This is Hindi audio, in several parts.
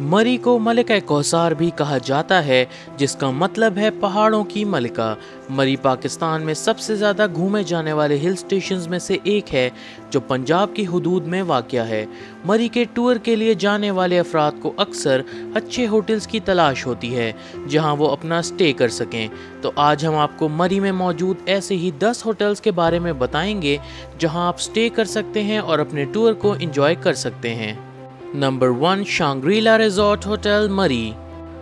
मरी को मलिका कोसार भी कहा जाता है, जिसका मतलब है पहाड़ों की मलिका। मरी पाकिस्तान में सबसे ज़्यादा घूमे जाने वाले हिल स्टेशन में से एक है, जो पंजाब की हदूद में वाक़ है। मरी के टूर के लिए जाने वाले अफराद को अक्सर अच्छे होटल्स की तलाश होती है, जहाँ वो अपना स्टे कर सकें। तो आज हम आपको मरी में मौजूद ऐसे ही 10 होटल्स के बारे में बताएँगे, जहाँ आप स्टे कर सकते हैं और अपने टूर को इंजॉय कर सकते हैं। Number one Shangrila resort hotel Murree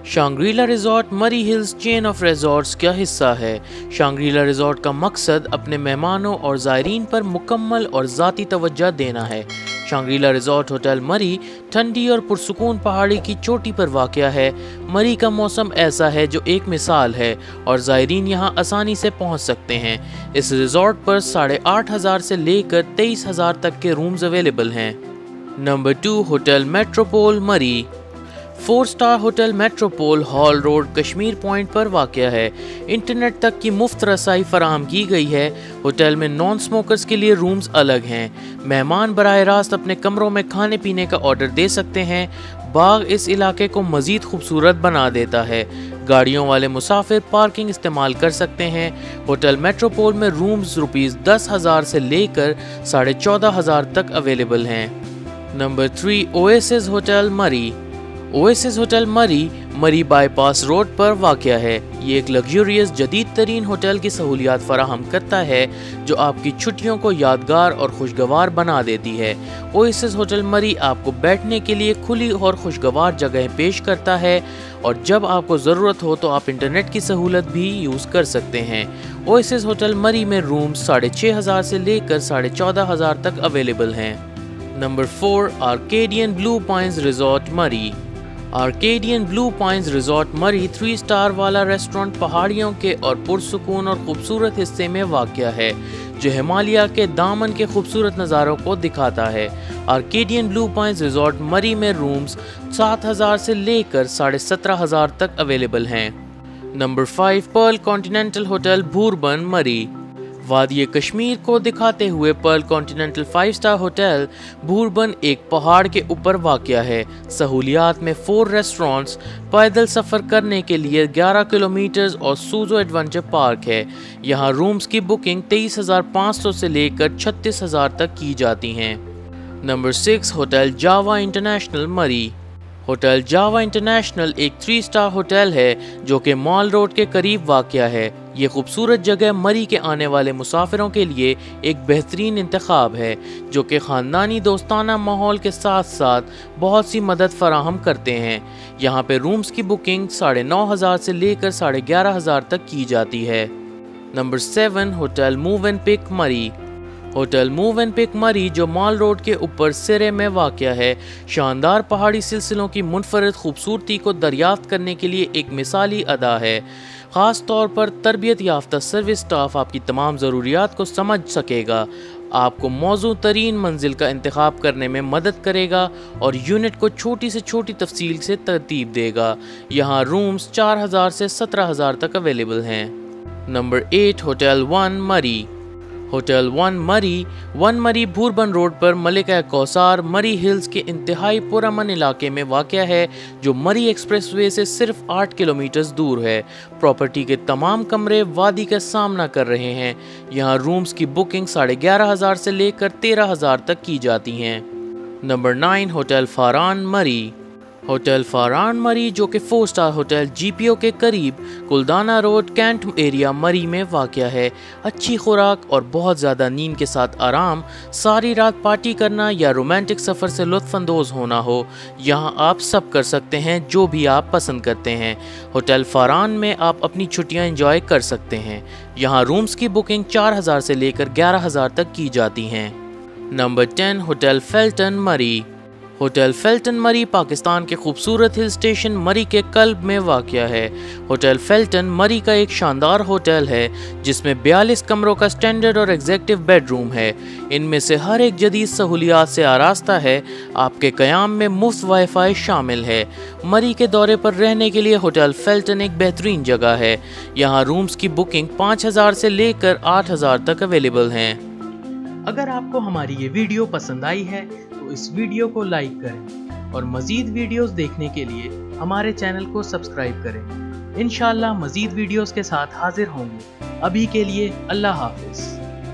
Shangrila resort Murree hills chain of resorts का हिस्सा है। शांग्रीला रिजॉर्ट का मकसद अपने मेहमानों और ज़ायरीन पर मुकम्मल और ज़ाती तवज्जो देना है। शांग्रीला रिजॉर्ट होटल मरी ठंडी और पुरसकून पहाड़ी की चोटी पर वाक़ है। मरी का मौसम ऐसा है जो एक मिसाल है और ज़ायरीन यहाँ आसानी से पहुँच सकते हैं। इस रिजॉर्ट पर साढ़े आठ हज़ार से लेकर तेईस हज़ार तक के रूम्स अवेलेबल हैं। Number two hotel Metropole Murree. Four star hotel Metropole hall road Kashmir point पर वाक़ है। इंटरनेट तक की मुफ़्त रसाई फराम की गई है। होटल में नॉन स्मोकर्स के लिए रूम्स अलग हैं। मेहमान बर रास्त अपने कमरों में खाने पीने का ऑर्डर दे सकते हैं। बाग इस इलाके को मज़ीद खूबसूरत बना देता है। गाड़ियों वाले मुसाफिर पार्किंग इस्तेमाल कर सकते हैं। होटल मेट्रोपोल में रूम्स रुपीज़ दस हज़ार से लेकर साढ़े चौदह हज़ार तक अवेलेबल हैं। Number three oasis hotel Murree oasis hotel Murree Murree bypass road पर वाक़ है। ये एक लग्जरियस जदीद तरीन होटल की सहूलियात फराहम करता है, जो आपकी छुट्टियों को यादगार और खुशगवार बना देती है। ओएसिस होटल मरी आपको बैठने के लिए खुली और खुशगवार जगह पेश करता है, और जब आपको ज़रूरत हो तो आप इंटरनेट की सहूलत भी यूज़ कर सकते हैं। ओएसिस होटल मरी में रूम साढ़े छः हज़ार से लेकर साढ़े चौदह हज़ार तक अवेलेबल हैं। Number four Arcadian blue points resort Murree Arcadian blue points resort Murree three star वाला रेस्टोरेंट पहाड़ियों के और पुरसकून और खूबसूरत हिस्से में वाक़ है, जो हिमालय के दामन के खूबसूरत नज़ारों को दिखाता है। आर्केडियन ब्लू पॉइंट्स रिजॉर्ट मरी में रूम्स सात हज़ार से लेकर साढ़े सत्रह हज़ार तक अवेलेबल हैं। Number five pearl continental hotel Bhurban Murree वादी कश्मीर को दिखाते हुए pearl continental five star hotel Bhurban एक पहाड़ के ऊपर वाक़ है। सहूलियात में फोर रेस्टोरेंट्स पैदल सफ़र करने के लिए 11 किलोमीटर और सूजो एडवेंचर पार्क है। यहाँ रूम्स की बुकिंग तेईस हज़ार पाँच सौ से लेकर छत्तीस हज़ार तक की जाती हैं। Number six hotel Java international Murree hotel Java international एक थ्री स्टार होटल है, जो कि मॉल रोड के करीब वाक़ है। ये खूबसूरत जगह मरी के आने वाले मुसाफिरों के लिए एक बेहतरीन इंतखब है, जो कि ख़ानदानी दोस्ताना माहौल के साथ साथ बहुत सी मदद फराहम करते हैं। यहाँ पे रूम्स की बुकिंग साढ़े नौ हज़ार से लेकर साढ़े ग्यारह हज़ार तक की जाती है। Number seven hotel move and pick Murree. Hotel move and pick Murree, जो मॉल रोड के ऊपर सिरे में वाक़ है। शानदार पहाड़ी सिलसिलों की मुनफरद खूबसूरती को दरियाफ्त करने के लिए एक मिसाली अदा है। ख़ास तौर पर तरबियत याफ्ता सर्विस स्टाफ आपकी तमाम ज़रूरियात को समझ सकेगा। आपको मौजू तरीन मंजिल का इंतखब करने में मदद करेगा और यूनिट को छोटी से छोटी तफसील से तरतीब देगा। यहाँ रूम्स चार हज़ार से सत्रह हज़ार तक अवेलेबल हैं। Number eight, hotel one, Murree. Hotel one Murree one Murree Bhurban road पर मलिका कौसार मरी हिल्स के इंतहाई पुरमन इलाके में वाक़ है, जो मरी एक्सप्रेसवे से सिर्फ़ आठ किलोमीटर दूर है। प्रॉपर्टी के तमाम कमरे वादी का सामना कर रहे हैं। यहाँ रूम्स की बुकिंग साढ़े ग्यारह हज़ार से लेकर तेरह हज़ार तक की जाती हैं। नंबर नाइन होटल फारान मरी। होटल फारान मरी, जो कि फोर स्टार होटल जीपीओ के करीब कुलदाना रोड कैंट एरिया मरी में वाक़ है। अच्छी खुराक और बहुत ज़्यादा नींद के साथ आराम, सारी रात पार्टी करना या रोमांटिक सफ़र से लुफानंदोज़ होना हो, यहाँ आप सब कर सकते हैं जो भी आप पसंद करते हैं। होटल फारान में आप अपनी छुट्टियाँ इंजॉय कर सकते हैं। यहाँ रूम्स की बुकिंग चार हज़ार से लेकर ग्यारह हज़ार तक की जाती हैं। Number ten hotel Felton Murree. Hotel Felton Murree Pakistan के खूबसूरत हिल स्टेशन मरी के कल्ब में वाक़ है। होटल फेल्टन मरी का एक शानदार होटल है, जिसमें 42 कमरों का स्टैंडर्ड और एग्जेक्टिव बेडरूम है। इनमें से हर एक जदीद सहूलियात से आरास्ता है, आपके क़याम में मुफ़्त वाईफाई शामिल है। मरी के दौरे पर रहने के लिए होटल फेल्टन एक बेहतरीन जगह है। यहाँ रूम्स की बुकिंग पाँच हज़ार से लेकर आठ हज़ार तक अवेलेबल हैं। अगर आपको हमारी ये वीडियो पसंद आई है तो इस वीडियो को लाइक करें और मज़ीद वीडियोस देखने के लिए हमारे चैनल को सब्सक्राइब करें। इन मज़ीद वीडियोस के साथ हाजिर होंगे। अभी के लिए अल्लाह हाफिज़।